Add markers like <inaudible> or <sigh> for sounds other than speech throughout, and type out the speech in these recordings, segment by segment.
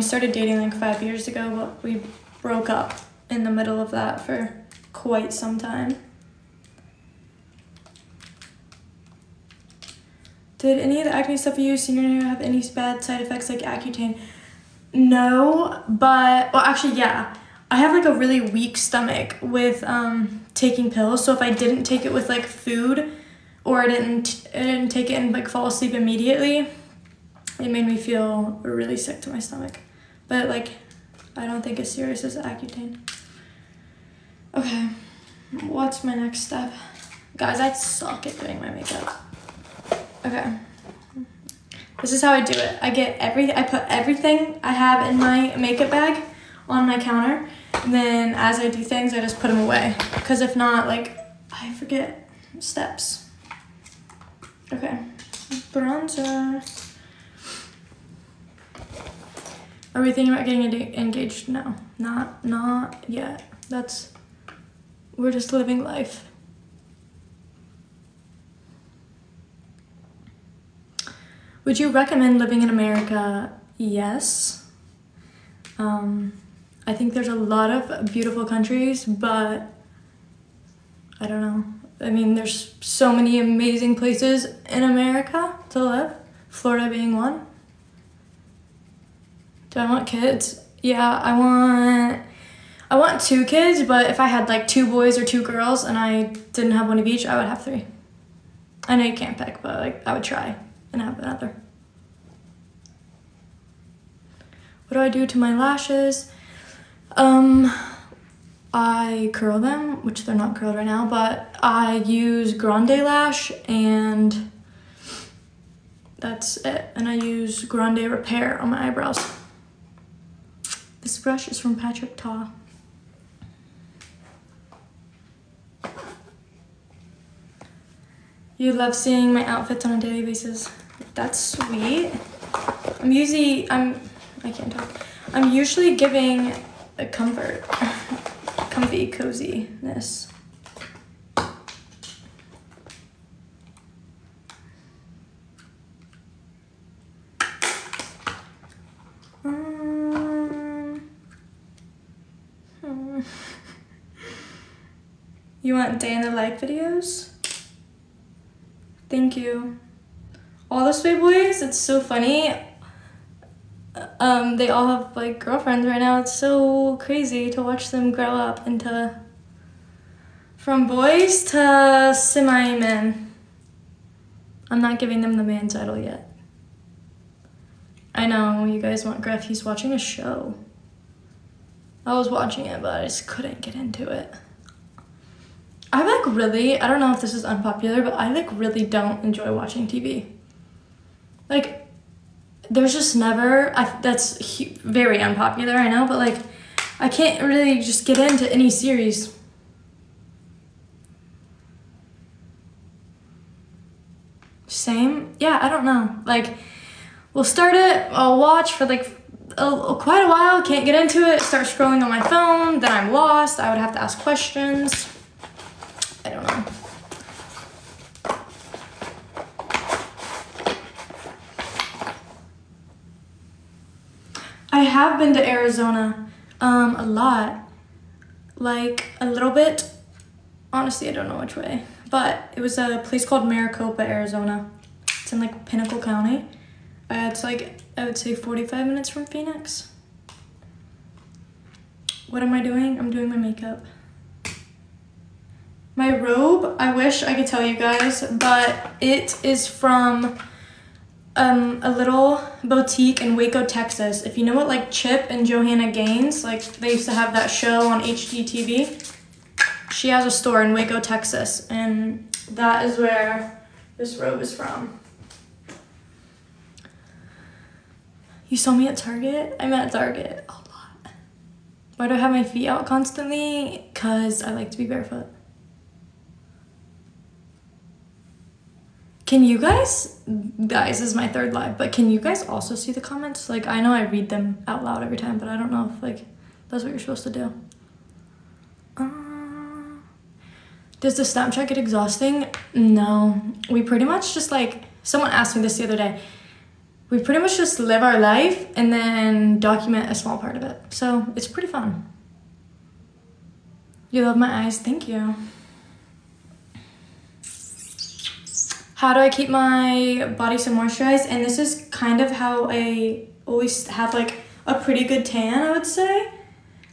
we started dating like five years ago, but we broke up in the middle of that for quite some time. Did any of the acne stuff you used senior year have any bad side effects like Accutane? No, but well, actually, yeah. I have like a really weak stomach with um, taking pills. So if I didn't take it with like food, or I didn't I didn't take it and like fall asleep immediately, it made me feel really sick to my stomach. But like, I don't think as serious as Accutane. Okay, what's my next step? Guys, I suck at doing my makeup. Okay. This is how I do it. I get every I put everything I have in my makeup bag on my counter. And then as I do things, I just put them away. Because if not, like, I forget steps. Okay. Bronzer. Are we thinking about getting engaged? No, not not yet. That's we're just living life. Would you recommend living in America? Yes. Um, I think there's a lot of beautiful countries, but I don't know. I mean, there's so many amazing places in America to live, Florida being one. Do I want kids? Yeah, I want I want two kids, but if I had like two boys or two girls and I didn't have one of each, I would have three. I know you can't pick, but like I would try and have another. What do I do to my lashes? Um, I curl them, which they're not curled right now, but I use Grande Lash and that's it. And I use Grande Repair on my eyebrows. This brush is from Patrick Ta. You love seeing my outfits on a daily basis. That's sweet. I'm usually, I'm, I can't talk. I'm usually giving a comfort, <laughs> comfy coziness. You want day in the life videos? Thank you. All the Sway Boys, it's so funny. Um, they all have like girlfriends right now. It's so crazy to watch them grow up into from boys to semi men. I'm not giving them the man title yet. I know you guys want Griff. He's watching a show. I was watching it, but I just couldn't get into it. Like really, I don't know if this is unpopular, but I like really don't enjoy watching TV. Like, there's just never, I, that's very unpopular, I know, but like, I can't really just get into any series. Same? Yeah, I don't know. Like, we'll start it, I'll watch for like a, quite a while, can't get into it, start scrolling on my phone, then I'm lost, I would have to ask questions. I don't know. I have been to Arizona um, a lot, like a little bit. Honestly, I don't know which way, but it was a place called Maricopa, Arizona. It's in like Pinal County. Uh, it's like, I would say 45 minutes from Phoenix. What am I doing? I'm doing my makeup. My robe, I wish I could tell you guys, but it is from um, a little boutique in Waco, Texas. If you know what like Chip and Joanna Gaines, like they used to have that show on HGTV, she has a store in Waco, Texas, and that is where this robe is from. You saw me at Target? I'm at Target a lot. Why do I have my feet out constantly? Because I like to be barefoot. Can you guys, guys, is my third live, but can you guys also see the comments? Like, I know I read them out loud every time, but I don't know if, like, that's what you're supposed to do. Uh, does the Snapchat get exhausting? No. We pretty much just, like, someone asked me this the other day. we pretty much just live our life and then document a small part of it. So it's pretty fun. You love my eyes, thank you. How do I keep my body so moisturized? And this is kind of how I always have like a pretty good tan, I would say.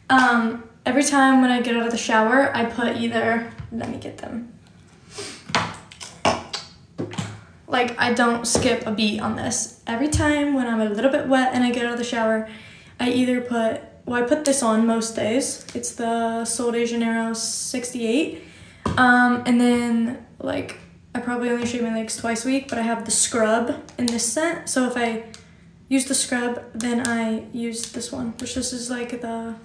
Um, every time when I get out of the shower, I put either, let me get them. Like I don't skip a beat on this. Every time when I'm a little bit wet and I get out of the shower, I either put, well I put this on most days. It's the Sol de Janeiro 68. Um, and then like I probably only shave my legs twice a week, but I have the scrub in this scent. So if I use the scrub, then I use this one, which this is like the,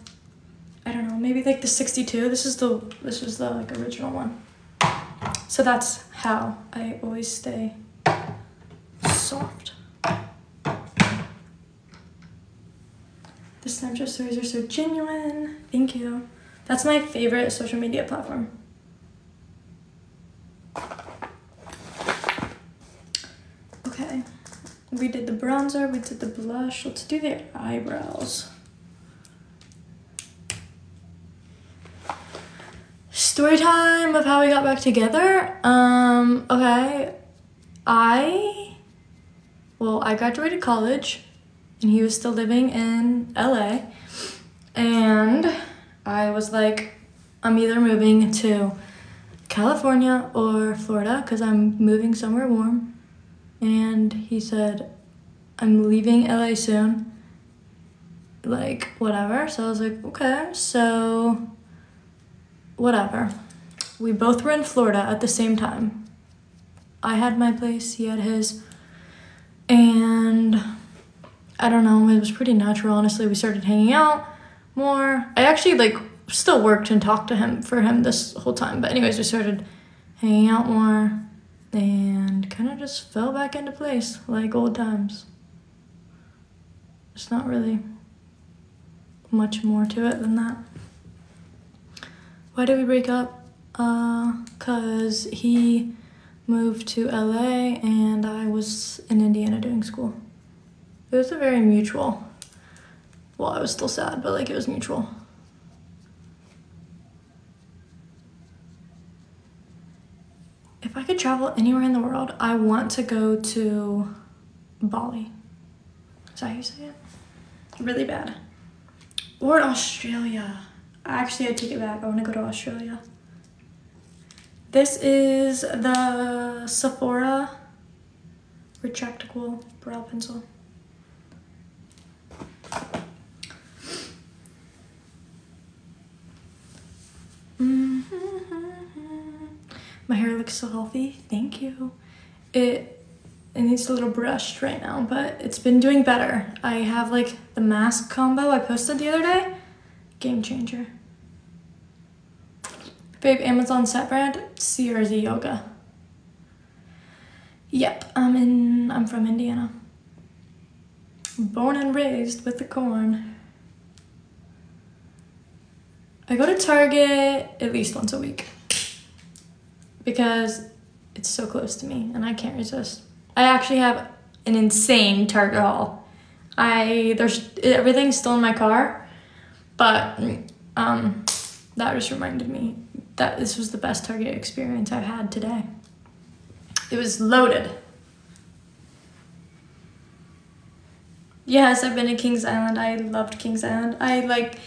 I don't know, maybe like the 62. This is the, this is the like original one. So that's how I always stay soft. The Snapchat stories are so genuine. Thank you. That's my favorite social media platform. Okay, we did the bronzer, we did the blush. Let's do the eyebrows. Story time of how we got back together. Um, okay, I, well, I graduated college and he was still living in LA. And I was like, I'm either moving to California or Florida because I'm moving somewhere warm. And he said, I'm leaving LA soon. Like, whatever. So I was like, okay, so whatever. We both were in Florida at the same time. I had my place, he had his. And I don't know, it was pretty natural, honestly. We started hanging out more. I actually like still worked and talked to him for him this whole time. But anyways, we started hanging out more and kind of just fell back into place like old times. It's not really much more to it than that. Why did we break up? Uh, cause he moved to LA and I was in Indiana doing school. It was a very mutual. Well, I was still sad, but like it was mutual. If I could travel anywhere in the world, I want to go to Bali. Is that how you say it? Really bad. Or Australia. Actually, I take it back. I want to go to Australia. This is the Sephora retractable brow pencil. Mm-hmm. My hair looks so healthy. Thank you. It it needs a little brushed right now, but it's been doing better. I have like the mask combo I posted the other day. Game changer. Babe, Amazon set brand, CRZ Yoga. Yep, I'm in, I'm from Indiana. Born and raised with the corn. I go to Target at least once a week because it's so close to me and I can't resist. I actually have an insane Target haul. I, there's, everything's still in my car, but um, that just reminded me that this was the best Target experience I've had today. It was loaded. Yes, I've been to Kings Island. I loved Kings Island. I like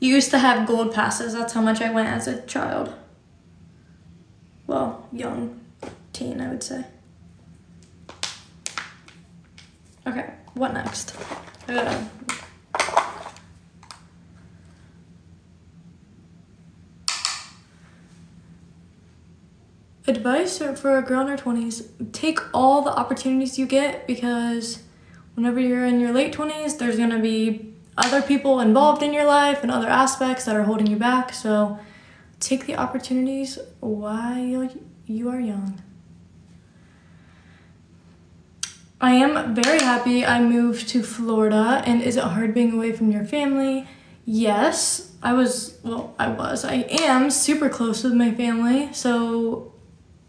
used to have gold passes. That's how much I went as a child. Well, young teen, I would say. Okay, what next? I advice for a girl in her 20s take all the opportunities you get because whenever you're in your late 20s there's going to be other people involved in your life and other aspects that are holding you back so take the opportunities while you are young. I am very happy i moved to florida and is it hard being away from your family? Yes i was well i was. I am super close with my family so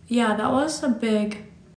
yeah, that was a big